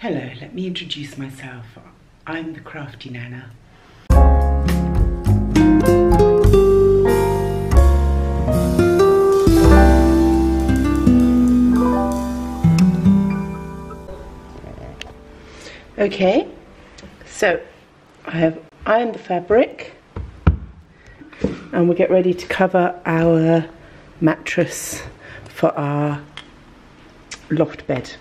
Hello, let me introduce myself. I'm the Crafty Nana. Okay, so I have ironed the fabric and we'll get ready to cover our mattress for our loft bed.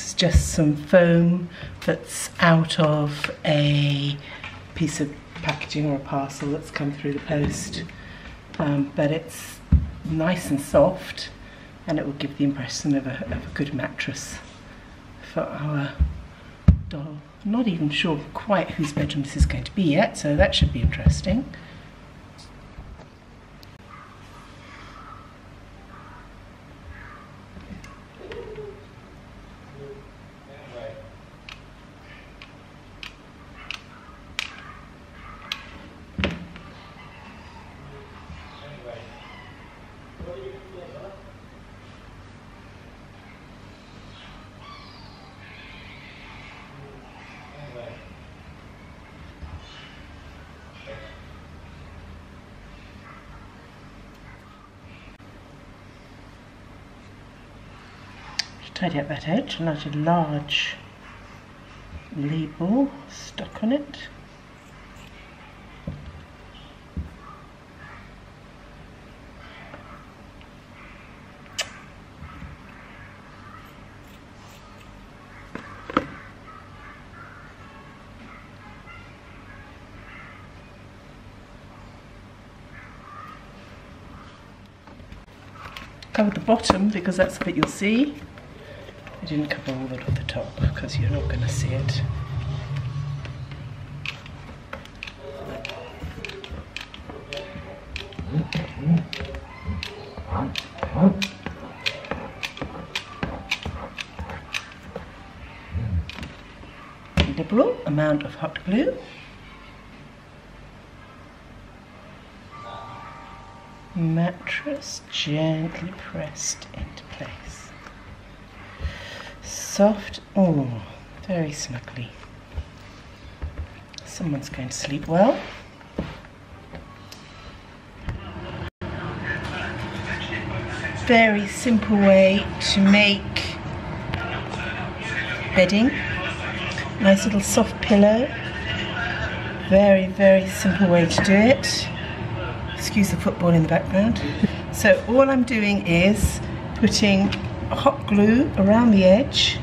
Is just some foam that's out of a piece of packaging or a parcel that's come through the post. Um, but it's nice and soft and it will give the impression of a, of a good mattress for our doll. I'm not even sure quite whose bedroom this is going to be yet, so that should be interesting. Tidy up that edge and add a large label stuck on it. Cover the bottom because that's the bit you'll see. Didn't cover all of the top because you're not going to see it. Liberal amount of hot glue. Mattress gently pressed into place soft, oh, very snugly. Someone's going to sleep well. Very simple way to make bedding. Nice little soft pillow. Very, very simple way to do it. Excuse the football in the background. So all I'm doing is putting hot glue around the edge.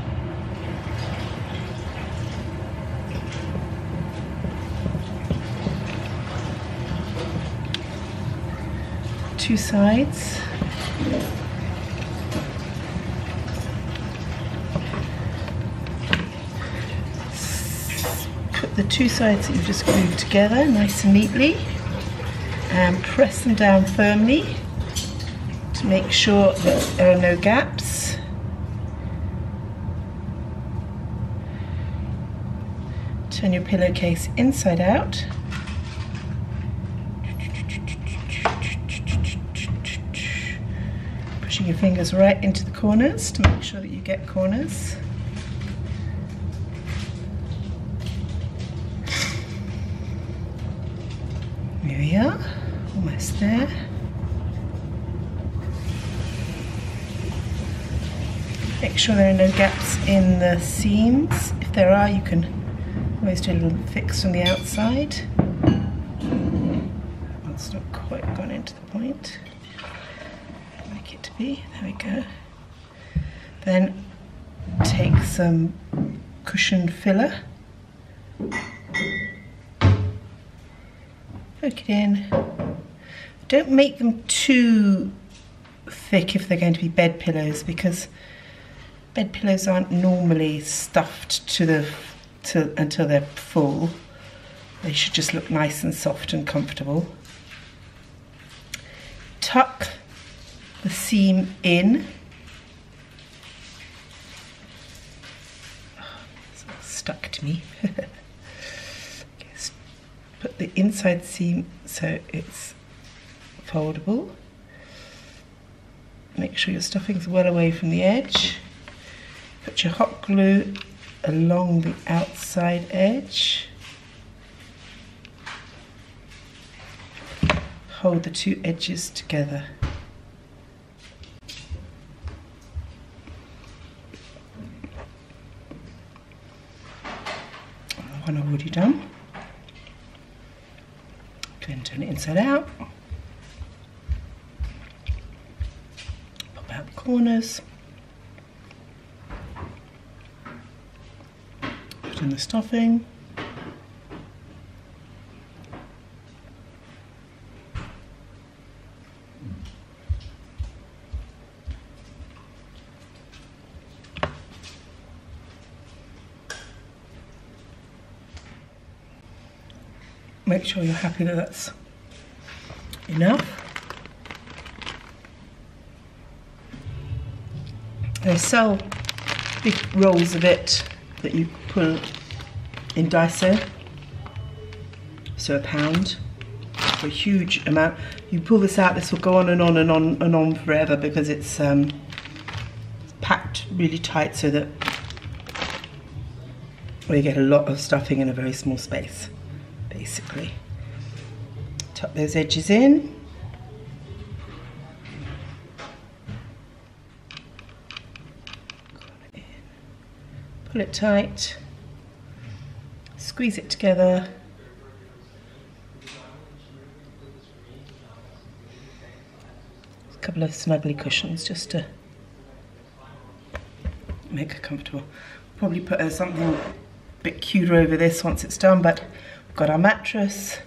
Two sides. Put the two sides that you've just glued together nice and neatly and press them down firmly make sure that there are no gaps. Turn your pillowcase inside out. Pushing your fingers right into the corners to make sure that you get corners. There we are, almost there. Make sure there are no gaps in the seams. If there are, you can always do a little fix from the outside. That's not quite gone into the point. Like it to be. There we go. Then take some cushion filler. Poke it in. Don't make them too thick if they're going to be bed pillows because bed pillows aren't normally stuffed to the to, until they're full. They should just look nice and soft and comfortable. Tuck the seam in. stuck to me. Put the inside seam so it's foldable. Make sure your stuffing's well away from the edge. Put your hot glue along the outside edge. Hold the two edges together. one I've already done. Turn it inside out. Pop out the corners. Put in the stuffing. make sure you're happy that that's enough. They sell big rolls of it that you put in Daiso, so a pound for a huge amount. You pull this out, this will go on and on and on and on forever because it's um, packed really tight so that we get a lot of stuffing in a very small space basically. Tuck those edges in. Pull it tight. Squeeze it together. A couple of snuggly cushions just to make her comfortable. Probably put uh, something a bit cuter over this once it's done, but got our mattress,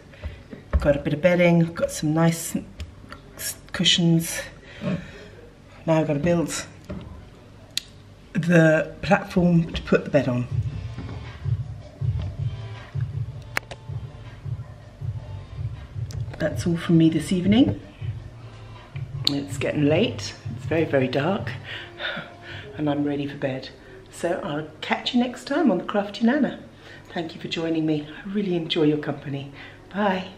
got a bit of bedding, got some nice cushions. Now I've got to build the platform to put the bed on. That's all from me this evening. It's getting late, it's very, very dark, and I'm ready for bed. So I'll catch you next time on The Crafty Nana. Thank you for joining me. I really enjoy your company. Bye.